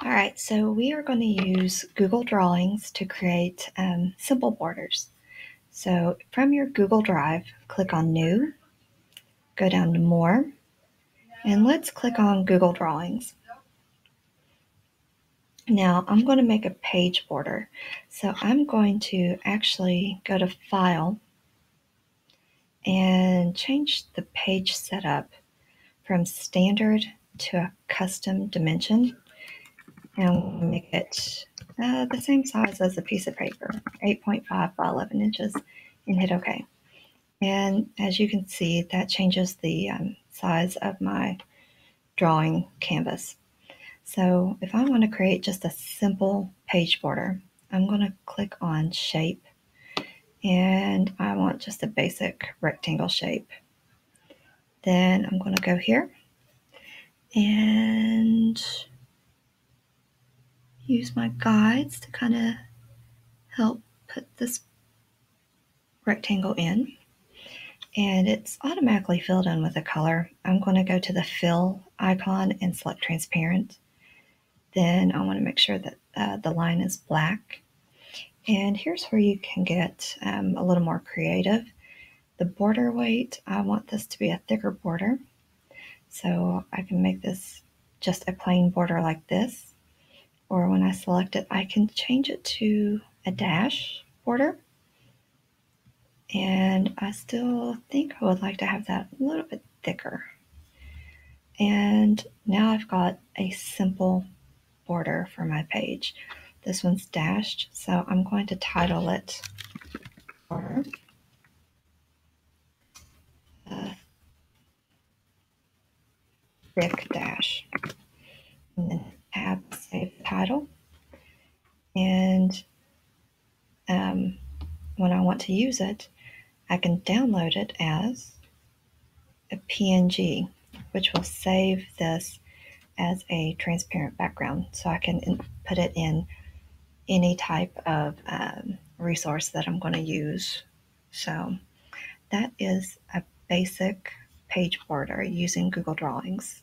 All right, so we are going to use Google Drawings to create um, simple borders. So from your Google Drive, click on New, go down to More, and let's click on Google Drawings. Now I'm going to make a page border. So I'm going to actually go to File and change the page setup from standard to a custom dimension and we'll make it uh, the same size as a piece of paper, 8.5 by 11 inches, and hit OK. And as you can see, that changes the um, size of my drawing canvas. So if I want to create just a simple page border, I'm going to click on Shape, and I want just a basic rectangle shape. Then I'm going to go here and use my guides to kind of help put this rectangle in. And it's automatically filled in with a color. I'm going to go to the fill icon and select transparent. Then I want to make sure that uh, the line is black. And here's where you can get um, a little more creative. The border weight, I want this to be a thicker border. So I can make this just a plain border like this or when I select it, I can change it to a dash border. And I still think I would like to have that a little bit thicker. And now I've got a simple border for my page. This one's dashed, so I'm going to title it border. Uh, thick dash. And then title. And um, when I want to use it, I can download it as a PNG, which will save this as a transparent background. So I can put it in any type of um, resource that I'm going to use. So that is a basic page border using Google Drawings.